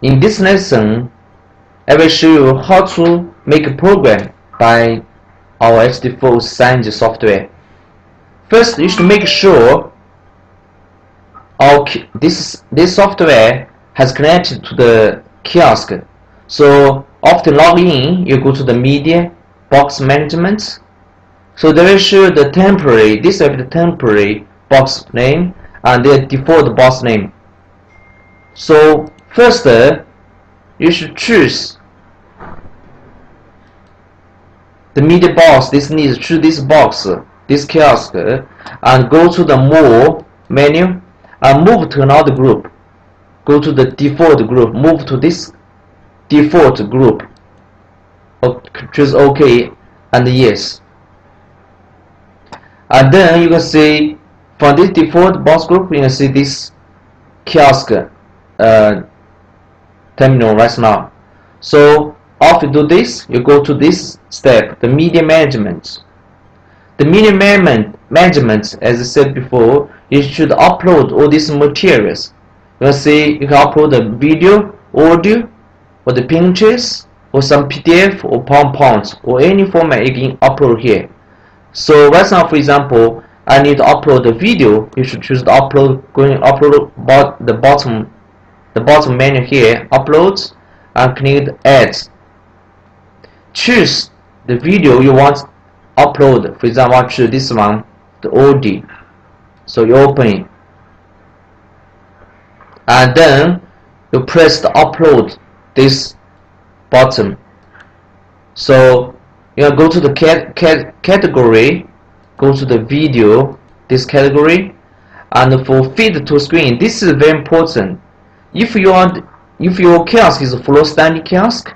In this lesson, I will show you how to make a program by our HD4 Science software. First, you should make sure our this this software has connected to the kiosk. So after login, you go to the media box management. So they will show the temporary. This is the temporary box name and the default box name. So first, uh, you should choose the media box. This needs to choose this box, this kiosk, and go to the more menu and move to another group. Go to the default group. Move to this default group. Choose OK and yes. And then you can see from this default box group, you can see this kiosk uh, terminal right now. So after you do this, you go to this step, the media management. The media management, management, as I said before, you should upload all these materials. You see you can upload the video, audio, or the pictures, or some PDF or PowerPoint, or any format you can upload here. So right now, for example, I need to upload the video. You should choose the upload, going upload bot the bottom, the bottom menu here, uploads, and click ads Choose the video you want upload. For example, choose this one, the OD So you open it, and then you press the upload this button. So you go to the cat, cat, category, go to the video, this category, and for feed to screen, this is very important. If you if your kiosk is a floor standing kiosk,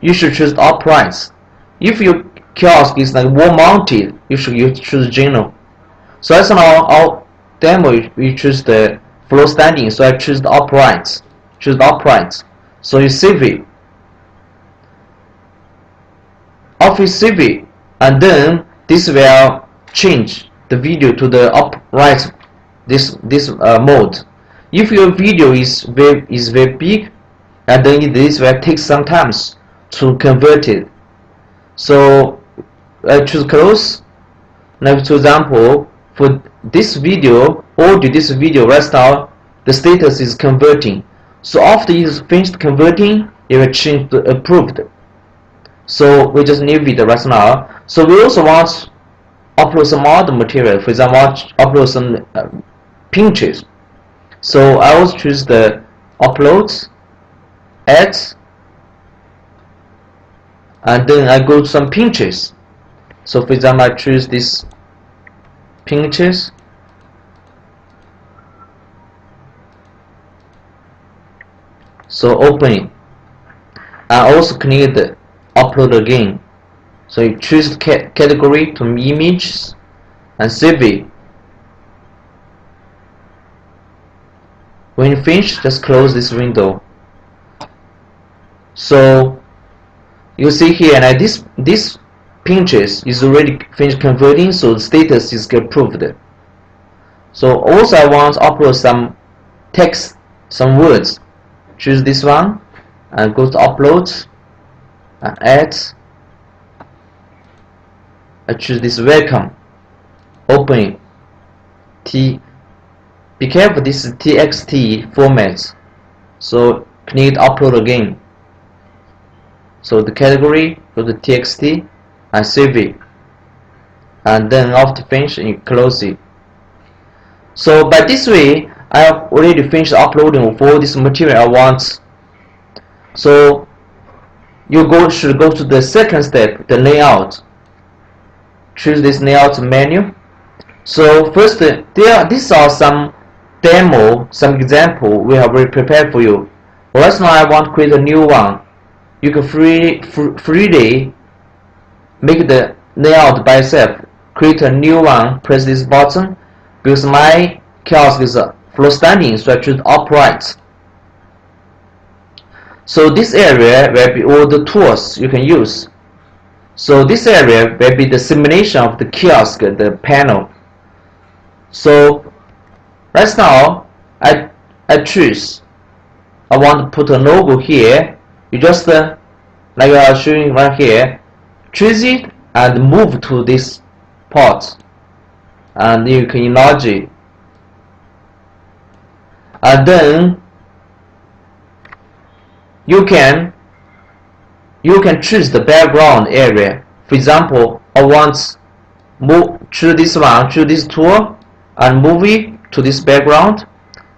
you should choose upright. If your kiosk is like wall mounted, you should you choose general. So as now our demo, we choose the floor standing, so I choose the upright. Choose the upright. So you save it. Office CV and then this will change the video to the upright this this uh, mode if your video is very is very big and then this will take some time to convert it. So I choose close. Now for example for this video or this video right now the status is converting. So after it's finished converting it will change to approved. So we just leave it right now. So we also want upload some other material. For example upload some uh, pictures so I will choose the upload add and then I go to some pinches. so for example I choose this pinches. so open it I also click the upload again so you choose category to images and save it when you finish just close this window. So you see here now this this pinches is already finished converting so the status is approved. So also I want to upload some text some words. Choose this one and go to upload and add. I choose this welcome open it. T be careful this is TXT format so click upload again. So the category go to TXT and save it. And then after finish you close it. So by this way I have already finished uploading for this material I want so you go should go to the second step the layout. Choose this layout menu. So first there these are some demo some example we have already prepared for you Let's now I want to create a new one you can free, freely make the layout by yourself create a new one press this button because my kiosk is a floor standing so I choose upright so this area will be all the tools you can use. So this area will be the simulation of the kiosk, the panel. So right now I I choose. I want to put a logo here. You just uh, like I was showing right here. Choose it and move to this part. And you can enlarge it. And then you can you can choose the background area. For example I want move choose this one choose this tool and move it to this background.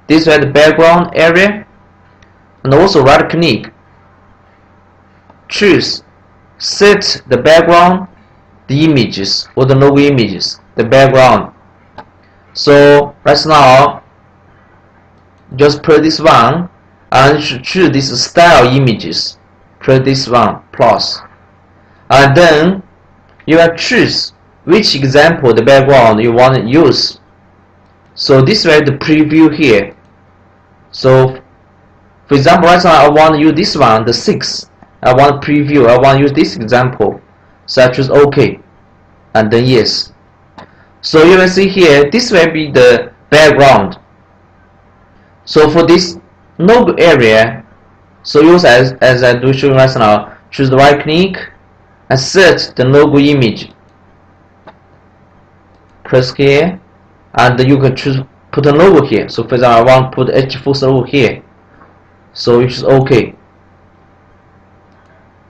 This is the background area and also right click. Choose set the background the images or the logo images the background. So right now just press this one and choose this style images. Press this one plus. And then you will choose which example the background you want to use so this way the preview here. So for example right now I want to use this one the 6 I want to preview. I want to use this example. So I choose OK. And then yes. So you will see here this will be the background. So for this node area so use as, as I do show right now choose the right click and set the logo image. Press here and you can choose put a logo here. So for example I want to put H4 logo here. So choose OK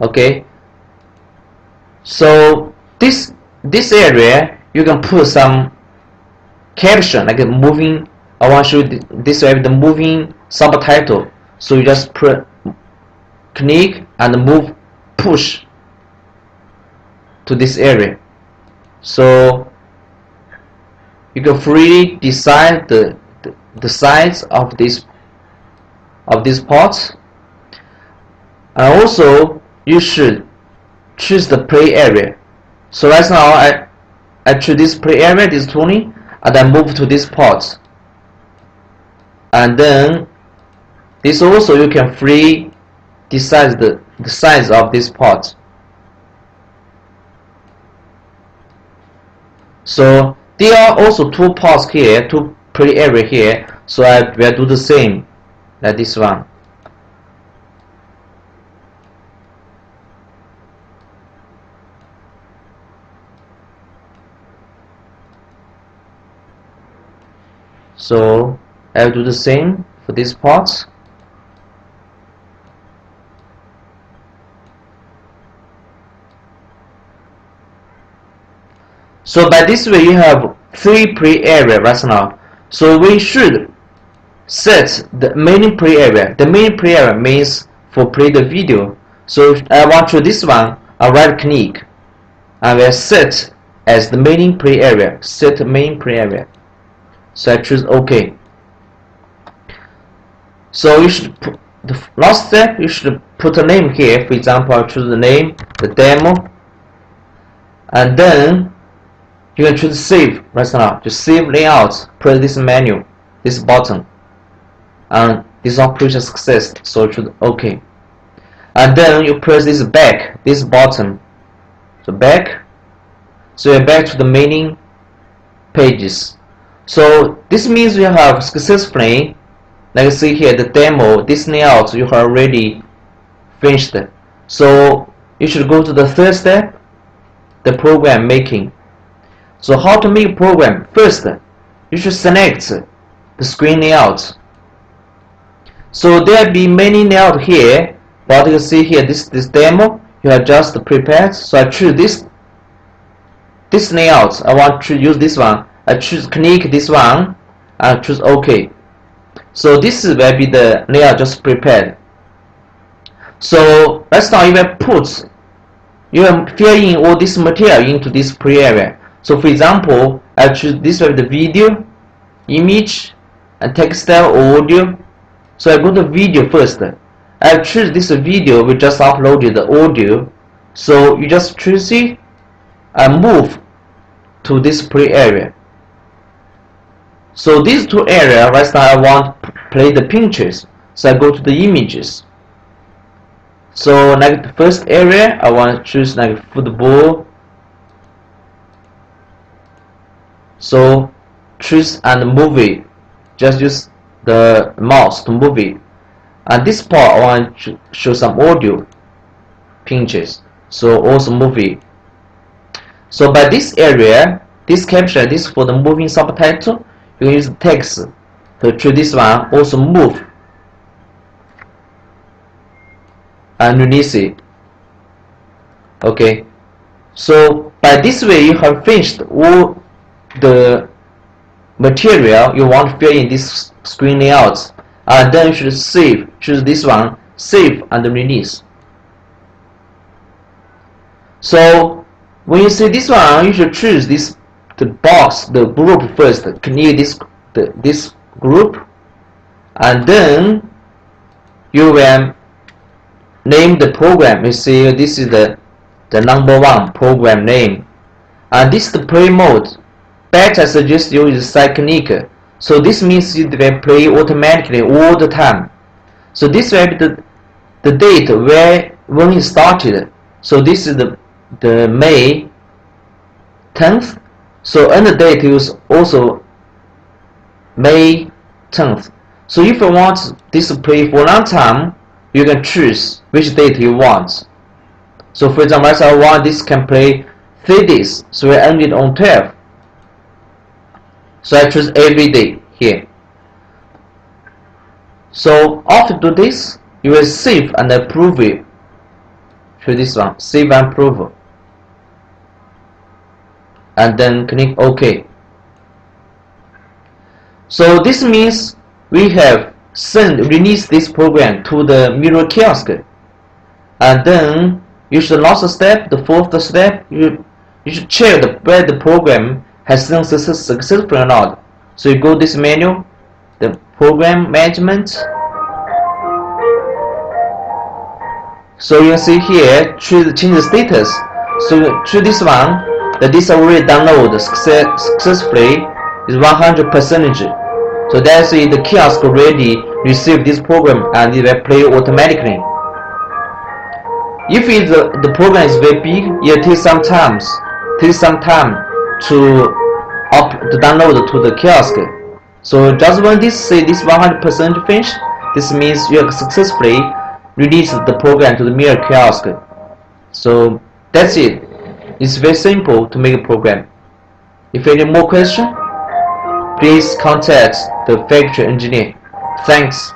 okay. So this this area you can put some caption like moving I want to show you this way the moving subtitle. So you just put click and move push to this area. So you can freely decide the, the, the size of this of this part and also you should choose the play area. So right now I, I choose this play area this 20 and I move to this part and then this also you can free decide the, the size of this part so there are also two parts here, two play area here. So I will do the same like this one. So I will do the same for this part. So by this way you have three play area right now. So we should set the main play area. The main play area means for play the video. So I want to this one, I right click and will set as the main play area. Set main play area. So I choose OK. So you should put the last step you should put a name here. For example, I choose the name, the demo, and then you can choose save right now. To save layout. Press this menu this button and this operation success. So choose ok and then you press this back this button. So back. So you're back to the main pages. So this means you have successfully like you see here the demo this layout you have already finished. So you should go to the third step the program making so how to make program? First, you should select the screen layout. So there be many layout here, but you see here this this demo you have just prepared. So I choose this this layout. I want to use this one. I choose click this one and choose OK. So this will be the layout just prepared. So let's now will put you fill in all this material into this pre area. So for example, I choose this way the video, image, and textile or audio. So I go to video first. I choose this video, we just uploaded the audio. So you just choose it and move to this play area. So these two areas, right now I want to play the pictures. So I go to the images. So like the first area, I want to choose like football so choose and move it just use the mouse to move it and this part I want to show some audio pinches. So also move it. so by this area this caption this for the moving subtitle you can use text to choose this one also move. And release it. Okay. So by this way you have finished all the material you want to fill in this screen layout and then you should save choose this one save and release. So when you see this one you should choose this the box the group first clear this the, this group and then you will name the program. You see this is the the number one program name. And this is the play mode but I suggest you use cyclic so this means it will play automatically all the time. So this will be the, the date where when it started. So this is the the May 10th so end date is also May 10th so if you want this play for a long time you can choose which date you want. So for example I want this can play 3 days. So I end it on 12 so I choose every day here. So after do this you will save and approve it to this one. Save and approve. And then click OK. So this means we have send release this program to the mirror kiosk. And then you should last step the fourth step you you should check the, whether the program has been success, successful or not so you go this menu the program management. So you see here choose change the status. So choose this one the this already download success, successfully is 100 percentage. So that's the kiosk already receive this program and it will play automatically. If it, the, the program is very big it takes some time takes some time to up to download to the kiosk. So just when this say this 100% finished this means you have successfully released the program to the mirror kiosk. So that's it. It's very simple to make a program. If need more question please contact the factory engineer. Thanks